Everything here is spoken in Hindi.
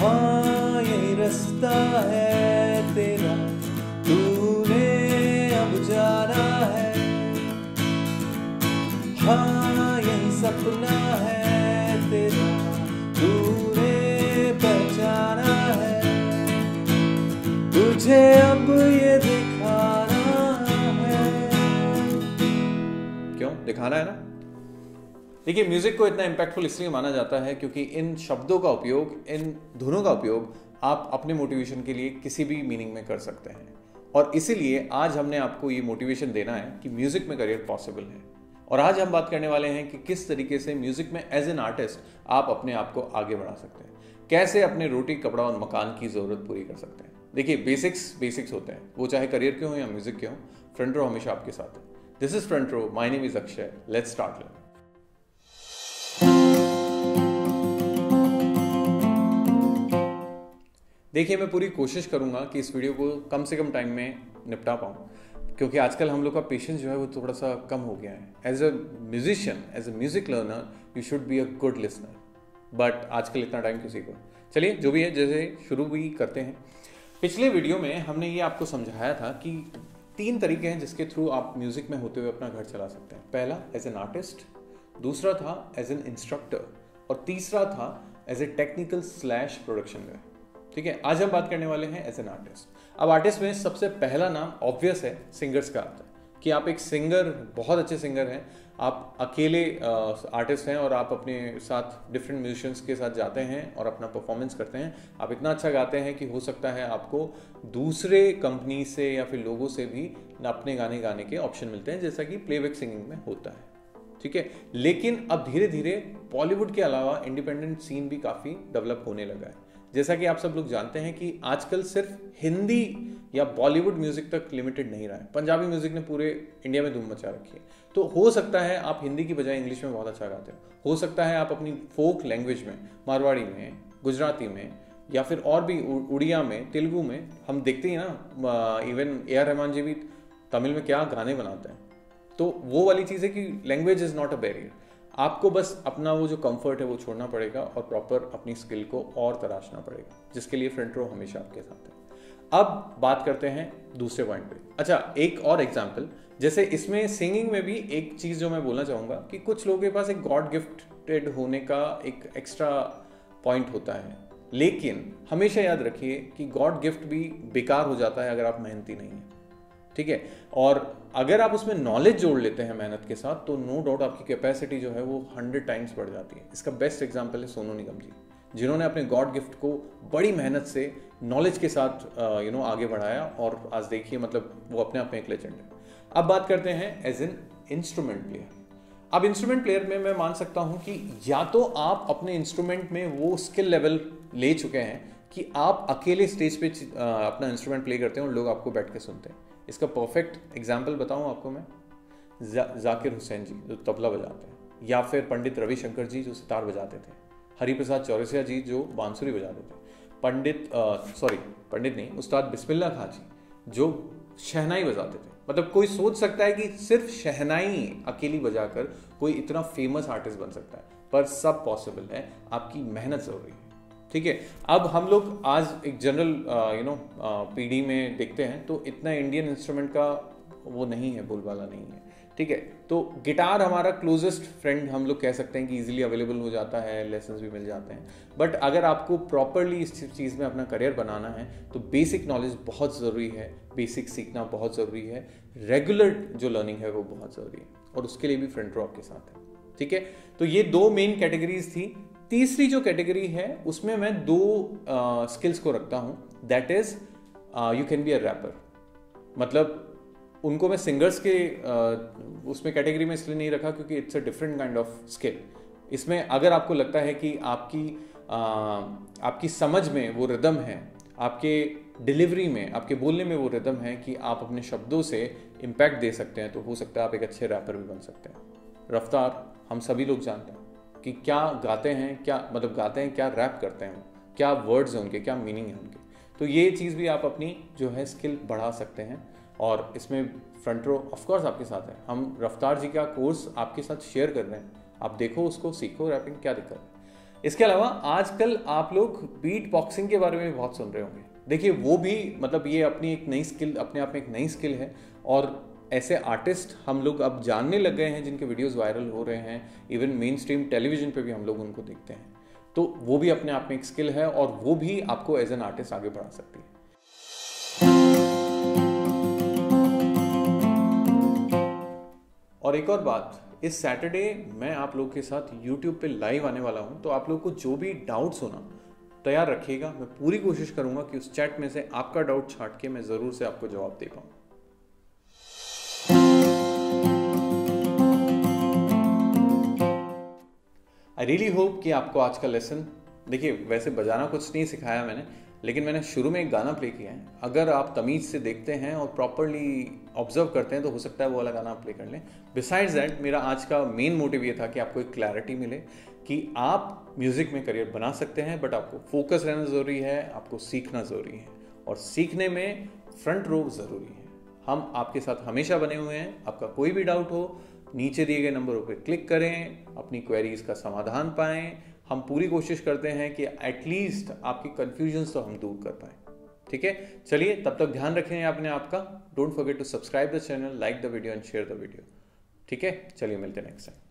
हाँ यही रास्ता है तेरा। तूने अब जाना है। हाँ यही सपना है तेरा। तूने पहचाना है। तुझे अब ये दिखाना है। क्यों? दिखाना है ना? देखिए म्यूज़िक को इतना इम्पैक्टफुल इसलिए माना जाता है क्योंकि इन शब्दों का उपयोग, इन धुनों का उपयोग आप अपने मोटिवेशन के लिए किसी भी मीनिंग में कर सकते हैं। और इसीलिए आज हमने आपको ये मोटिवेशन देना है कि म्यूज़िक में करियर पॉसिबल है। और आज हम बात करने वाले हैं कि किस तरीके से म्यूज़िक में एज एन आर्टिस्ट आप अपने आप को आगे बढ़ा सकते हैं। कैसे अपने रोटी, कपड़ा और मकान की ज़रूरत पूरी कर सकते हैं। देखिए बेसिक्स बेसिक्स होते हैं। वो चाहे करियर के हों या म्यूज़िक के हों फ्रंट रो हमेशा आपके साथ है। This is front row my name is Akshay let's start learn देखिए, मैं पूरी कोशिश करूँगा कि इस वीडियो को कम से कम टाइम में निपटा पाऊँ, क्योंकि आजकल हम लोग का पेशेंस जो है वो थोड़ा सा कम हो गया है। As a musician as a music learner you should be a good listener but आजकल इतना टाइम किसी को चलिए, जो भी है, जैसे शुरू भी करते हैं। पिछले वीडियो में हमने ये आपको समझाया था कि तीन तरीके हैं जिसके थ्रू आप म्यूज़िक में होते हुए अपना घर चला सकते हैं। पहला एज एन आर्टिस्ट दूसरा था एज एन इंस्ट्रक्टर और तीसरा था as a technical slash production में ठीक है, आज हम बात करने वाले हैं एज एन आर्टिस्ट अब आर्टिस्ट में सबसे पहला नाम ऑब्वियस है सिंगर्स का आता है। कि आप एक सिंगर बहुत अच्छे सिंगर हैं। आप अकेले आर्टिस्ट हैं और आप अपने साथ डिफरेंट म्यूजिशंस के साथ जाते हैं और अपना परफॉर्मेंस करते हैं। आप इतना अच्छा गाते हैं कि हो सकता है आपको दूसरे कंपनी से या फिर लोगों से भी अपने गाने गाने के ऑप्शन मिलते हैं, जैसा कि प्लेबैक सिंगिंग में होता है। ठीक है, लेकिन अब धीरे धीरे बॉलीवुड के अलावा इंडिपेंडेंट सीन भी काफ़ी डेवलप होने लगा है। जैसा कि आप सब लोग जानते हैं कि आजकल सिर्फ़ हिंदी या बॉलीवुड म्यूज़िक तक लिमिटेड नहीं रहा है। पंजाबी म्यूज़िक ने पूरे इंडिया में धूम मचा रखी है। तो हो सकता है आप हिंदी की बजाय इंग्लिश में बहुत अच्छा गाते हो। हो सकता है आप अपनी फोक लैंग्वेज में, मारवाड़ी में, गुजराती में, या फिर और भी उड़िया में, तेलुगु में, हम देखते ही ना even A R Rahman ji भी तमिल में क्या गाने बनाते हैं। तो वो वाली चीज़ है कि language is not a barrier आपको बस अपना वो जो कंफर्ट है वो छोड़ना पड़ेगा और प्रॉपर अपनी स्किल को और तराशना पड़ेगा, जिसके लिए फ्रंट रो हमेशा आपके साथ है। अब बात करते हैं दूसरे पॉइंट पे। अच्छा एक और एग्ज़ाम्पल जैसे इसमें सिंगिंग में भी एक चीज़ जो मैं बोलना चाहूँगा कि कुछ लोगों के पास एक गॉड गिफ्टेड होने का एक एक्स्ट्रा पॉइंट होता है। लेकिन हमेशा याद रखिए कि गॉड गिफ्ट भी बेकार हो जाता है अगर आप मेहनती नहीं हैं। ठीक है? और अगर आप उसमें नॉलेज जोड़ लेते हैं मेहनत के साथ तो नो डाउट आपकी कैपेसिटी जो है वो हंड्रेड टाइम्स बढ़ जाती है। इसका बेस्ट एग्ज़ाम्पल है सोनू निगम जी, जिन्होंने अपने गॉड गिफ्ट को बड़ी मेहनत से नॉलेज के साथ यू नो आगे बढ़ाया और आज देखिए मतलब वो अपने आप में एक लेजेंड है। अब बात करते हैं एज एन इंस्ट्रूमेंट प्लेयर अब इंस्ट्रूमेंट प्लेयर में मैं मान सकता हूँ कि या तो आप अपने इंस्ट्रूमेंट में वो स्किल लेवल ले चुके हैं कि आप अकेले स्टेज पे अपना इंस्ट्रूमेंट प्ले करते हैं और लोग आपको बैठ के सुनते हैं। इसका परफेक्ट एग्ज़ाम्पल बताऊँ आपको मैं? जा, जाकिर हुसैन जी जो तबला बजाते हैं या फिर पंडित रविशंकर जी जो सितार बजाते थे हरिप्रसाद चौरसिया जी जो बांसुरी बजाते थे पंडित सॉरी पंडित नहीं उस्ताद बिस्मिल्ला खां जी जो शहनाई बजाते थे। मतलब कोई सोच सकता है कि सिर्फ़ शहनाई अकेली बजाकर कोई इतना फ़ेमस आर्टिस्ट बन सकता है पर सब पॉसिबल है आपकी मेहनत ज़रूरी है। ठीक है? अब हम लोग आज एक जनरल यू नो पीढ़ी में देखते हैं तो इतना इंडियन इंस्ट्रूमेंट का वो नहीं है, बोलबाला नहीं है। ठीक है? तो गिटार हमारा क्लोजेस्ट फ्रेंड हम लोग कह सकते हैं कि इजीली अवेलेबल हो जाता है लेसन भी मिल जाते हैं। बट अगर आपको प्रॉपरली इस चीज़ में अपना करियर बनाना है तो बेसिक नॉलेज बहुत ज़रूरी है। बेसिक सीखना बहुत ज़रूरी है। रेगुलर जो लर्निंग है, वो बहुत ज़रूरी है। और उसके लिए भी फ्रंट रो के साथ है। ठीक है? तो ये दो मेन कैटेगरीज थी। तीसरी जो कैटेगरी है उसमें मैं दो स्किल्स uh, को रखता हूँ। That is you can be a rapper मतलब उनको मैं सिंगर्स के uh, उसमें कैटेगरी में इसलिए नहीं रखा क्योंकि it's a different kind of skill इसमें अगर आपको लगता है कि आपकी uh, आपकी समझ में वो रिदम है आपके डिलीवरी में आपके बोलने में वो रिदम है कि आप अपने शब्दों से इम्पैक्ट दे सकते हैं तो हो सकता है आप एक अच्छे रैपर भी बन सकते हैं। रफ्तार हम सभी लोग जानते हैं। कि क्या गाते हैं, क्या मतलब गाते हैं, क्या रैप करते हैं, क्या वर्ड्स हैं उनके, क्या मीनिंग है उनके। तो ये चीज़ भी आप अपनी जो है स्किल बढ़ा सकते हैं और इसमें फ्रंट रो ऑफकोर्स आपके साथ है। हम रफ्तार जी का कोर्स आपके साथ शेयर कर रहे हैं। आप देखो उसको, सीखो रैपिंग क्या दिक्कत इसके अलावा आजकल आप लोग बीट बॉक्सिंग के बारे में बहुत सुन रहे होंगे। देखिए वो भी मतलब ये अपनी एक नई स्किल अपने आप में एक नई स्किल है और ऐसे आर्टिस्ट हम लोग अब जानने लग गए हैं जिनके वीडियोस वायरल हो रहे हैं इवन मेन स्ट्रीम टेलीविज़न पे भी हम लोग उनको देखते हैं। तो वो भी अपने आप में एक स्किल है और वो भी आपको एज एन आर्टिस्ट आगे बढ़ा सकती है। और एक और बात, इस सैटरडे मैं आप लोग के साथ यूट्यूब पे लाइव आने वाला हूँ तो आप लोग को जो भी डाउट्स होना, तैयार रखिएगा। मैं पूरी कोशिश करूँगा कि उस चैट में से आपका डाउट छाट के मैं ज़रूर से आपको जवाब दे पाऊँ। आई रियली होप कि आपको आज का लेसन देखिए, वैसे बजाना कुछ नहीं सिखाया मैंने, लेकिन मैंने शुरू में एक गाना प्ले किया है। अगर आप तमीज से देखते हैं और प्रॉपरली ऑब्ज़र्व करते हैं तो हो सकता है वो वाला गाना आप प्ले कर लें। बिसाइड्स दैट मेरा आज का मेन मोटिव ये था कि आपको एक क्लैरिटी मिले कि आप म्यूज़िक में करियर बना सकते हैं बट आपको फोकस रहना ज़रूरी है, आपको सीखना ज़रूरी है। और सीखने में फ्रंट रो ज़रूरी है। हम आपके साथ हमेशा बने हुए हैं, आपका कोई भी डाउट हो नीचे दिए गए नंबरों पर क्लिक करें, अपनी क्वेरीज का समाधान पाएँ। हम पूरी कोशिश करते हैं कि एटलीस्ट आपकी कन्फ्यूज़न तो हम दूर कर पाए। ठीक है? चलिए, तब तक ध्यान रखें अपने आपका don't forget to subscribe the channel like the video and share the video ठीक है? चलिए, मिलते हैं नेक्स्ट टाइम